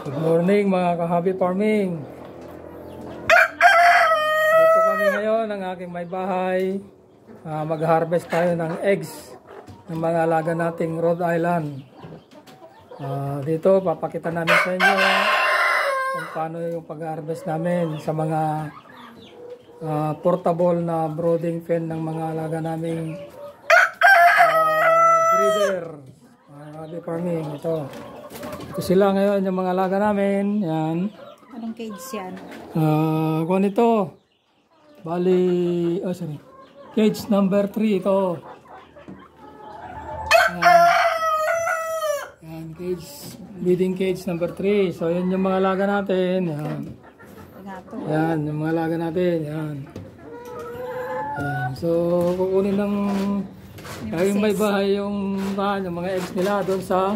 Good morning mga kahabi farming. Dito kami ngayon ng aking may bahay. Ah, mag-harvest tayo ng eggs ng mga alaga nating Rhode Island. Ah, dito papakita namin sa inyo kung paano yung pag-harvest namin sa mga ah, portable na brooding pen ng mga alaga naming ah, breeder. Mga kahabi farming ito. Ito sila ngayon, yung mga alaga namin. Yan. Anong cage yan? Ah, kung ito. Bali, oh sorry. Cage number 3 ito. Yan. Yan, cage, breeding cage number 3. So, yan yung mga alaga natin. Yan. Yan, yung mga alaga natin. Yan. Yan. So, kukunin ng Kayong may bahay yung, yung mga eggs nila doon sa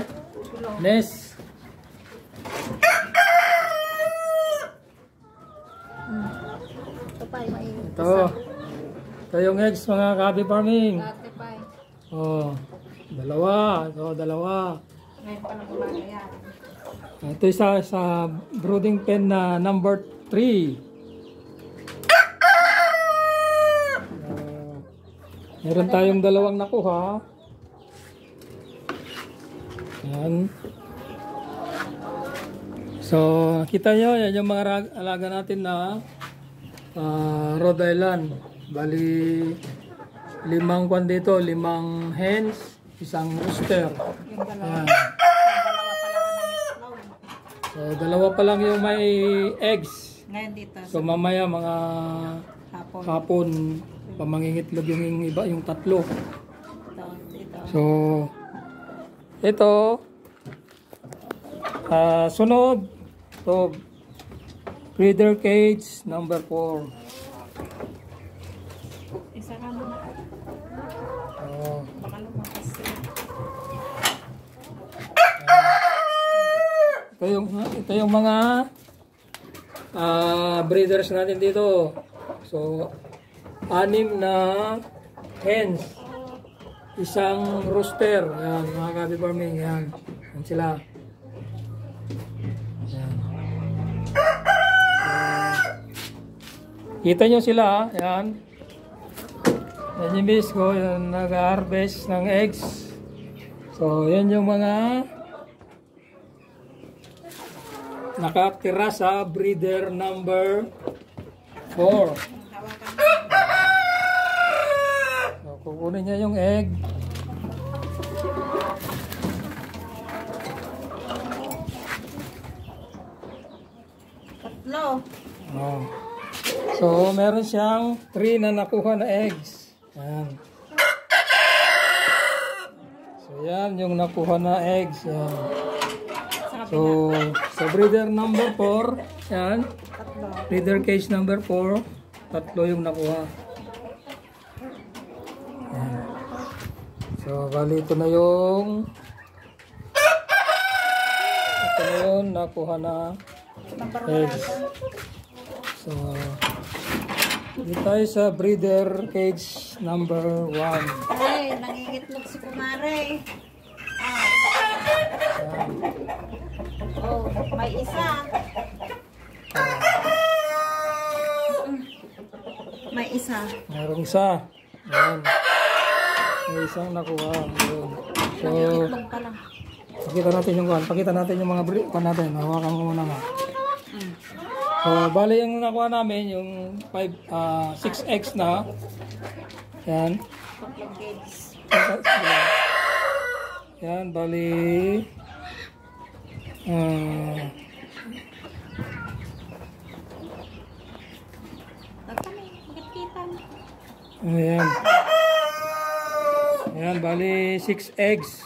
nest. Ito pa, Ito yung eggs mga kabi farming. Oh, dalawa. Ito, dalawa. Ngayon pa lang umaga yan. Ito isa sa brooding pen na number 3. meron tayong dalawang nakuha. Yan. So, kita nyo, yan yung mga alaga natin na ah, Rhode Island. Bali, limang kwan dito, limang hens, isang rooster. So, dalawa pa lang yung may eggs. Ngayon dito, So, mamaya mga hapon. hapon, pamangingitlog yung iba, yung tatlo. Ito, ito. So, ito, ah sunod, to breeder cage number 4. Isa ka muna. Oh, Baka lumabas sila. ito yung ito yung mga ah, breeders natin dito. So, anim na hens. Isang rooster. Yan, mga kabi farming. Yan. Yan sila. Yan. Ah, kita nyo sila. ah. Yan. Yan yung miss ko. Yung nag-harvest ng eggs. So, yan yung mga nakatira sa breeder number 4. Hawakan mo. So, kukunin niya yung egg. Tatlo. Oh. So, meron siyang 3 na nakuha na eggs. Yan. So, yan yung nakuha na eggs. Yan. Sa. So, sa breeder number 4, yan. Breeder cage number 4, tatlo yung nakuha. Yan. So, bali ito na yung ito na yung nakuha na eggs. So, dito tayo sa breeder cage number 1. Ay, nangingitlog si Kumare. Ah. Oh, may isa. May isa. Merong isa. Ayan. May isang nakuha. Ayan. So, pakita natin yung kwan. Pakita natin yung mga breed kwan natin. Hawakan ko muna nga. So, bali yung nakuha namin, yung 5, ah 6X na. Yan. Yan, bali. ah Tatami, higit-hitan. ayan. Ayan, bali 6 eggs.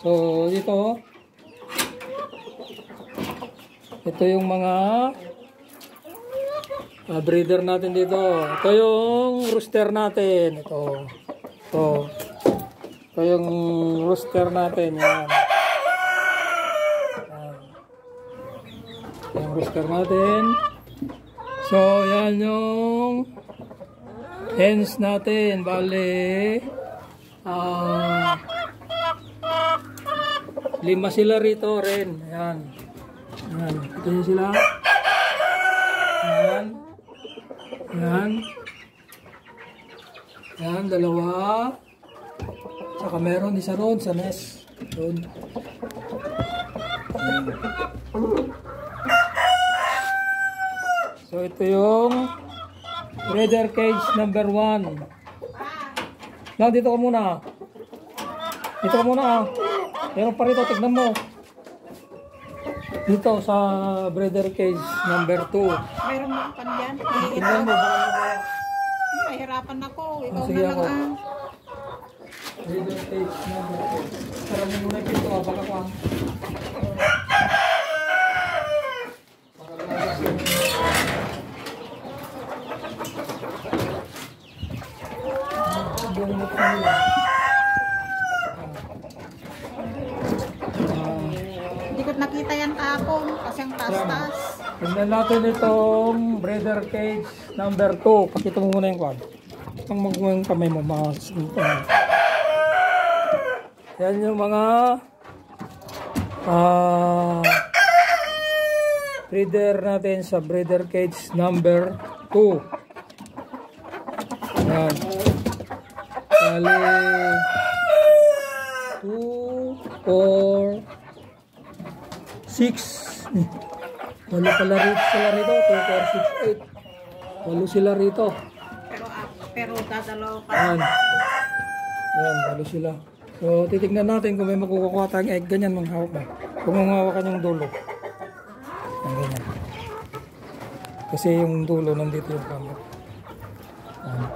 So, dito. Ito yung mga ah, breeder natin dito. Ito yung rooster natin. Ito. Ito. Ito yung rooster natin. Yan. Yan. Yung rooster natin. So, yan yung hens natin. Bale, ah, lima sila rito rin. Yan. Yan. Ito sila. Yan. Yan. Yan, dalawa. Saka meron isa roon sa nest. Yan. So ito yung breeder cage number 1. Now, dito ka muna. Dito ka muna. ah. Meron pa rito, tignan mo. Dito sa breeder cage number 2. Mayroon mo pa dyan. Tignan mo. baka. Mahirapan ako. Ikaw sige na lang ako. ah. Breeder cage number 2. Sarap mo muna ah, baka ka. Bungot na nila. Ah. Hindi ko nakita yan kahapon. Kasi ang taas-taas. Tignan natin itong breeder cage number 2. Pakita mo muna yung kwan. Ang mag yung kamay mo, mga Yan yung mga ah breeder natin sa breeder cage number 2. Yan. Bali 2, 4, 6. Walo pala rito sila rito. 2, 4, 6, 8. Walo sila rito. Pero, ah, pero dadalaw ka. Ayan. Ayan, walo sila. So, titignan natin kung may makukuha tayong egg. Ganyan mga hawak mo. Kung mahawakan yung dulo. Ang ganyan. Kasi yung dulo nandito yung camera. Ayan.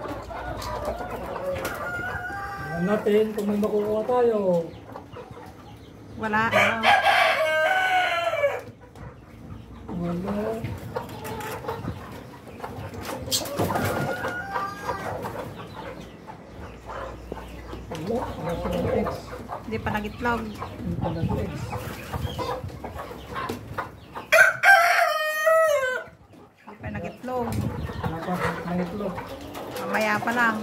Tignan natin kung may makukuha tayo. Wala. Wala silang eggs. Hindi pa nagitlog. Hindi pa nag-eggs. Hindi pa nagitlog. Dapat ng itlog. Mamaya pa lang.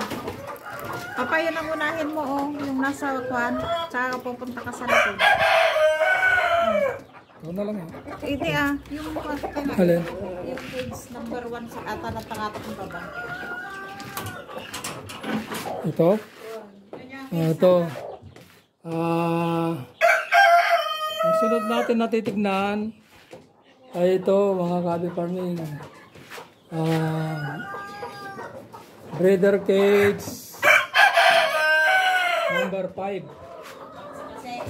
Papa, yun ang unahin mo, oh. Yung nasa kwan. Tsaka pupunta ka sa likod. Ito na lang eh. Hindi ah. Yung. Alin? Yung page number one sa ata na tangatak ng baba. Ito? Ah, ito. Ah, ang sunod natin na titignan ay ito mga kabi farming. Ah, breeder cage number 5. Six.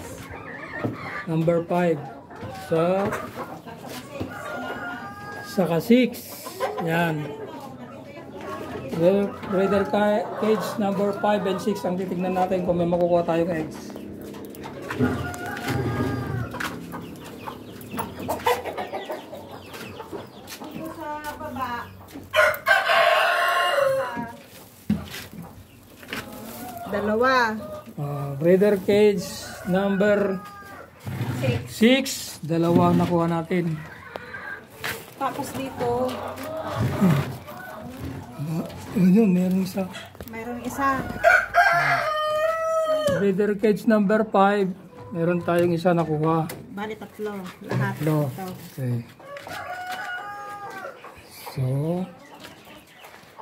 Number 5. Sa saka 6. Yan. Bre- Breeder ca- cage number 5 and 6 ang titignan natin kung may makukuha tayong eggs. Dalawa. Ah, breeder cage number Six. 6. Dalawa ang nakuha natin. Tapos dito, Yun yun, meron isa. mayroong isa. Breeder cage number 5. Meron tayong isa nakuha. Bali tatlo. Lahat. Tatlo. Okay. So,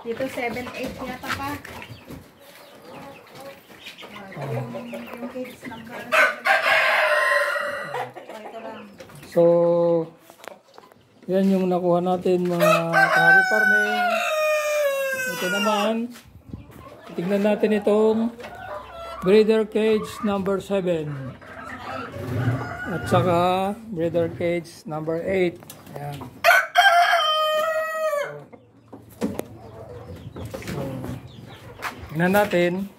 Dito 7, 8 yata pa. Yung kids number 7. So, yan yung nakuha natin mga kari farming. Ito naman, tignan natin itong breeder cage number 7. At saka breeder cage number 8. Ayan. Tignan natin.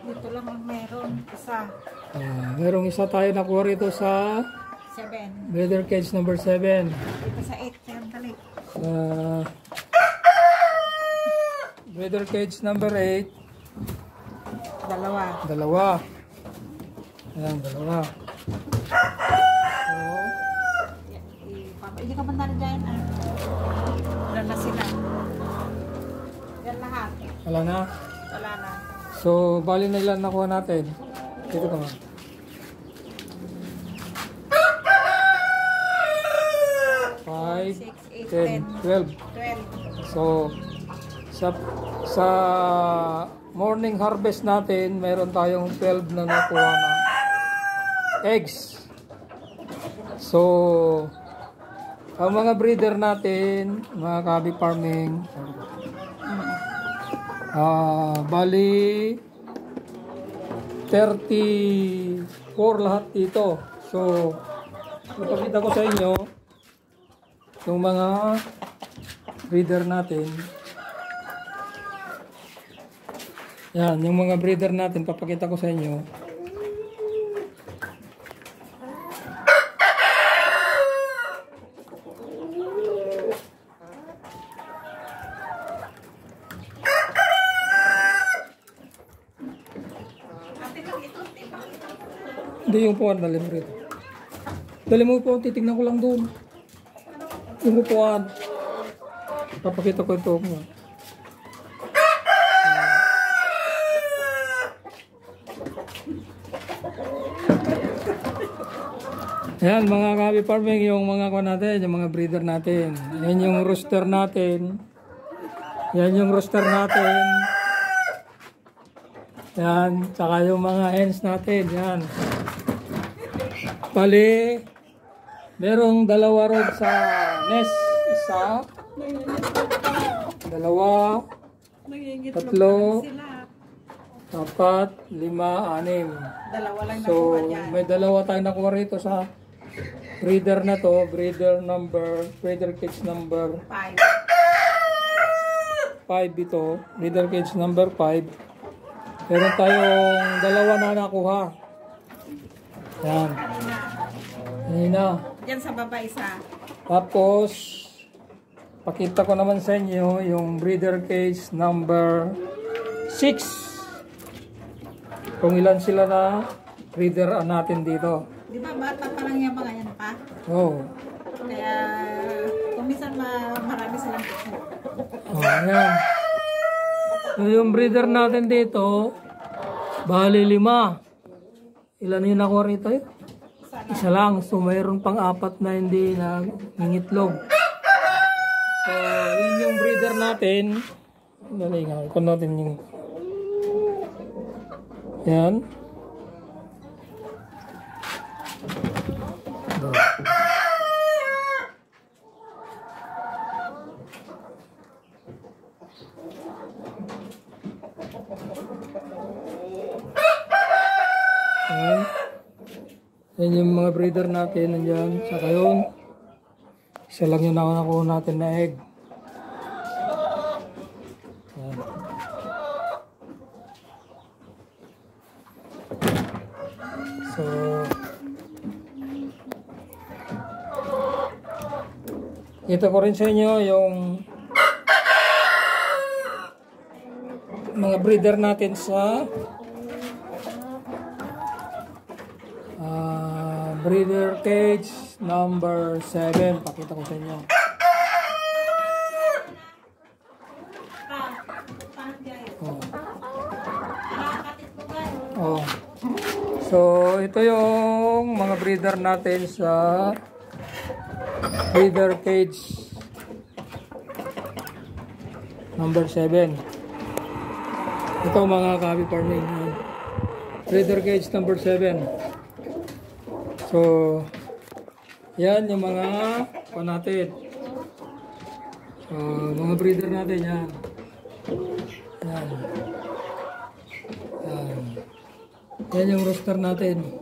Dito lang ang meron. Isa. Ah, isa tayo nakuha rito sa 7. breeder cage number 7. Dito sa 8. Kaya dali. Uh, breeder cage number 8, Dalawa. dalawa. Ayan, dalawa. So, hindi ka man na dyan. Ah. sila. Yan lahat. Wala na. Wala na. So, bali na ilan nakuha natin. Dito ka nga. Five, 6, 8, 10, 10, 12. 12. So, sa, sa morning harvest natin, meron tayong 12 na nakuha na eggs. So, ang mga breeder natin, mga kabi farming, ah bali 34 lahat dito. So, ipakita ko sa inyo yung mga breeder natin. Yan, yung mga breeder natin, papakita ko sa inyo. Hindi yung upuan, dali mo rito. Dali mo upuan, titignan ko lang doon. Upuan. Papakita ko ito. Ayan, mga kabi farming, yung mga kwa natin, yung mga breeder natin. Yan yung rooster natin. Yan yung rooster natin. Yan, tsaka yung mga hens natin, yan. Bali, merong dalawa ron sa nest. Isa, dalawa, tatlo, apat, lima, anim. Dalawa lang So, may dalawa tayong nakuha rito sa breeder na to. Breeder number, breeder cage number 5. 5 ito. Breeder cage number 5. Meron tayong dalawa na nakuha. Yan. Kanina. Diyan sa baba isa. Tapos, pakita ko naman sa inyo yung breeder cage number 6. Kung ilan sila na breeder natin dito. Di ba bata pa lang yung mga yan pa? Oh. Kaya kumisan ma marami silang puso. Oh, ayan. So, yung breeder natin dito, bali lima. Ilan yung nakuha rito? eh? Isa lang. So, mayroon pang apat na hindi na nangitlog. So, yun yung breeder natin. Dali nga. Ikon natin yung... Yan. Yan breeder natin nandyan. Saka yun. Isa lang yung nakuha natin na egg. So, ito ko rin sa inyo yung mga breeder natin sa Ah, breeder cage number 7. Pakita ko sa inyo. Oh. Oh. So, ito yung mga breeder natin sa breeder cage number 7. Ito mga kabi farming. yan. Breeder cage number 7. So, yan yung mga pa natin. So, mga breeder natin yan. Yan. Yan. Yan yung roster natin.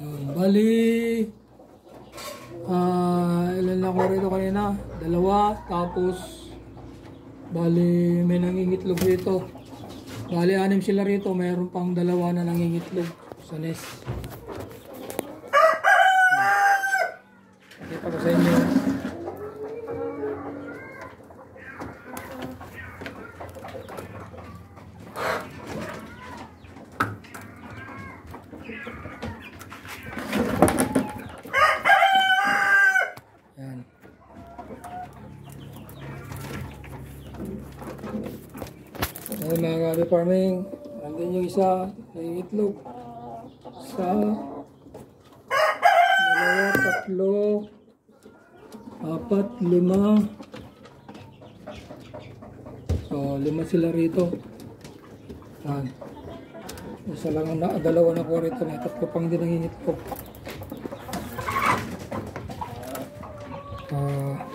Yan. Bali, ah, ilan lang ko rito kanina? Dalawa, tapos, bali, may nangingitlog rito. Bali, anim sila rito. Mayroon pang dalawa na nangingitlog sa nest. Kita ko sa inyo. Yan. Ayan mga gabi farming. Nandun yung isa. May itlog. Isa. Dalawa, tatlo. Apat, lima. So, lima sila rito. Ayan. Isa lang ang na, dalawa na ko rito. May tatlo pang din ang itlog. Ah.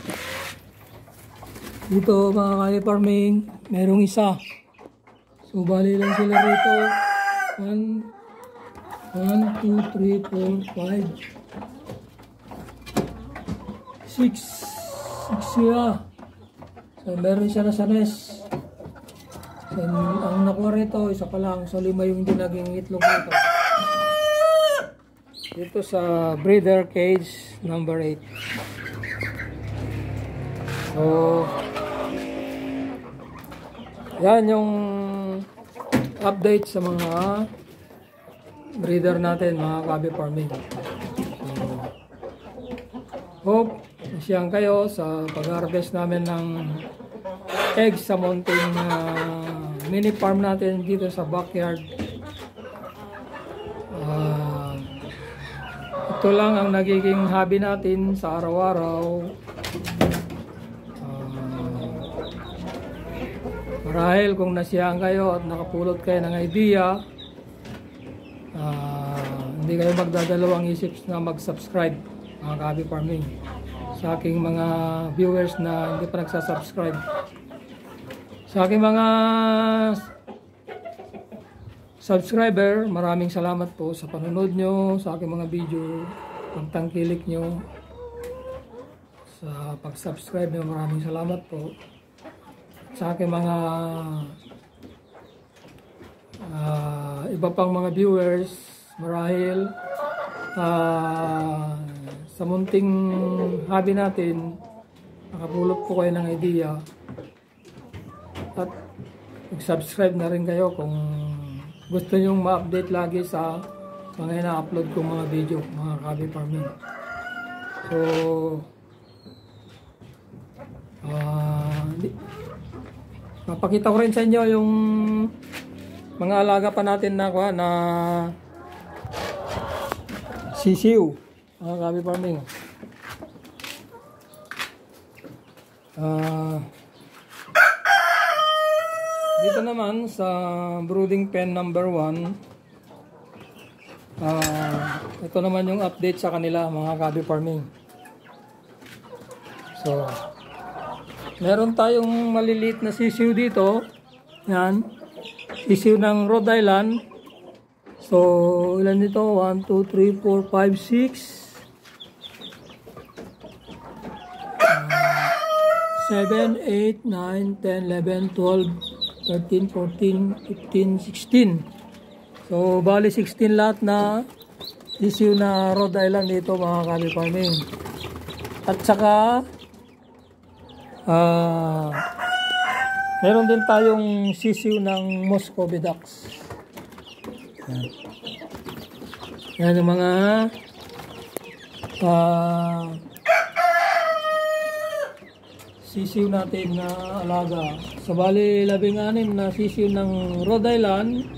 Dito mga kaya farming, merong isa. So, bali lang sila rito. 1, 1, 2, 3, 4, 5, 6. 6 sila. So, meron siya na sa nest. So, ang nakuha rito, isa pa lang. So, lima yung hindi naging itlog rito. Dito sa breeder cage number 8. So, yan yung update sa mga breeder natin, mga kabi farming. So, hope nasiyang kayo sa pag-harvest namin ng eggs sa mountain uh, mini farm natin dito sa backyard. Ah, ito lang ang nagiging hobby natin sa araw-araw. Marahil kung nasiyaan kayo at nakapulot kayo ng idea, ah, hindi kayo magdadalawang isip na mag-subscribe mga Kabi Farming. Sa aking mga viewers na hindi pa nagsasubscribe. Sa aking mga subscriber, maraming salamat po sa panonood nyo, sa aking mga video, pagtangkilik nyo, sa pag-subscribe nyo, maraming salamat po sa aking mga ah, iba pang mga viewers marahil ah, sa munting hobby natin nakapulot po kayo ng idea. At mag-subscribe na rin kayo kung gusto nyong ma-update lagi sa mga ina-upload kong mga video mga hobby farming. So di- Mapakita ko rin sa inyo yung mga alaga pa natin na kuha na sisiw. Mga kami farming. Ah dito naman sa brooding pen number 1 ah ito naman yung update sa kanila mga kabi farming. So, Meron tayong maliliit na sisiw dito. Yan. Sisiw ng Rhode Island. So, ilan dito? 1, 2, 3, 4, 5, 6. 7, 8, 9, 10, 11, 12, 13, 14, 15, 16. So, bali 16 lahat na sisiw na Rhode Island dito mga kali farming. At saka, Ah, meron din tayong sisiw ng Muscovy ducks. Yan. Yan yung mga ah, sisiw natin na alaga. So, bali, labing anim na sisiw ng Rhode Island.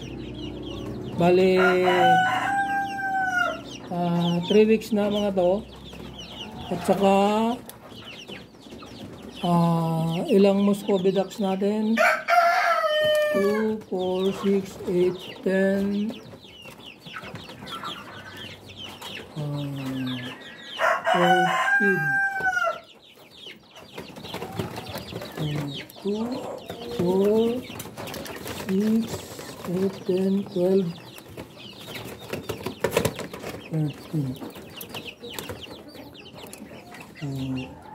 Bali, 3 weeks na mga to. At saka, Ah, ilang Muscovy ducks natin? 2, 4, 6, 8, 10. Um, 14. 2, 4, 6, 8, 10, 12, 13. Um,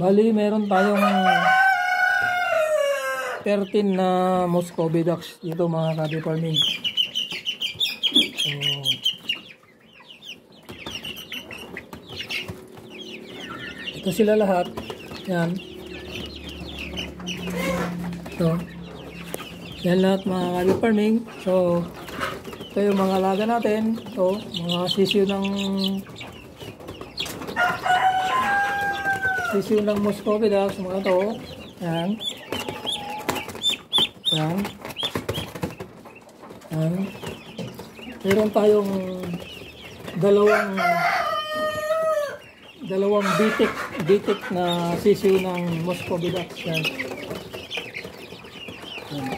Bali, meron tayong 13 na Muscovy ducks dito mga kabi farming. Ito sila lahat. Yan. Ito. Yan lahat mga kabi farming. So, Ito yung mga alaga natin. Ito, mga sisiyo ng sisiyo ng Muscovidax, mga to. Yan. Yan. Yan. Meron tayong dalawang dalawang bitik bitik na sisiyo ng Muscovidax. Yan. Yan.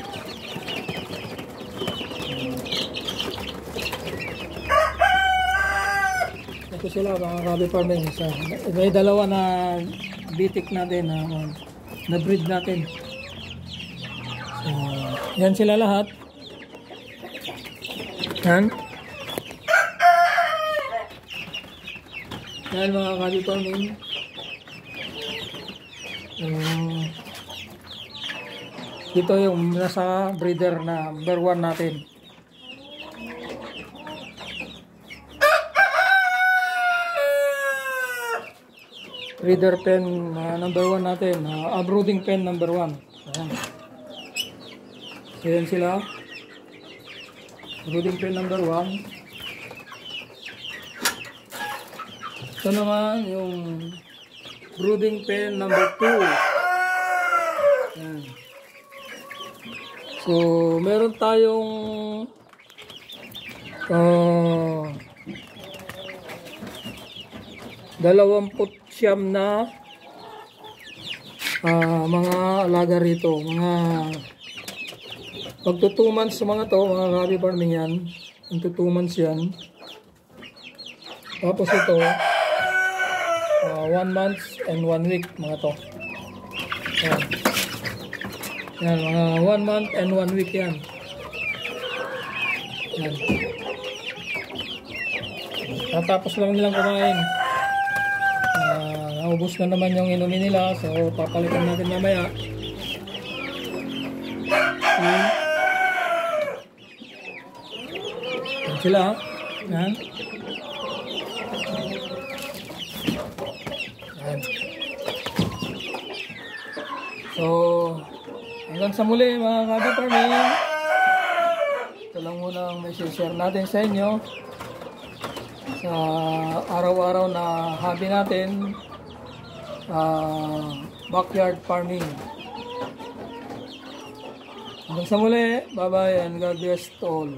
Ito sila mga rabbit farming. Sa, may dalawa na bitik natin na, na breed natin. So, yan sila lahat. Yan. Yan mga rabbit farming. Um, ito yung nasa breeder na number one natin. Reader pen uh, number one natin. Uh, abroading pen number one. Ayan. Ayan sila. Abroading pen number one. Ito naman yung brooding pen number two. Ayan. So, meron tayong uh, dalawamput siyam na ah, mga alaga rito. Mga pag 2 months sa mga to, mga rabi farming yan. Ang 2 months yan. Tapos ito, 1 month and 1 week mga to. Yan. Yan, mga 1 month and 1 week yan. Yan. Tatapos lang nilang kumain. Ah, naubos na naman yung inumin nila. So, papalitan natin mamaya. Yan. Yan sila. Yan. Yan. So, hanggang sa muli mga kabi farming. Ito lang muna ang may share natin sa inyo sa araw-araw na hobby natin ah, backyard farming. Hanggang sa muli. Bye bye and God bless all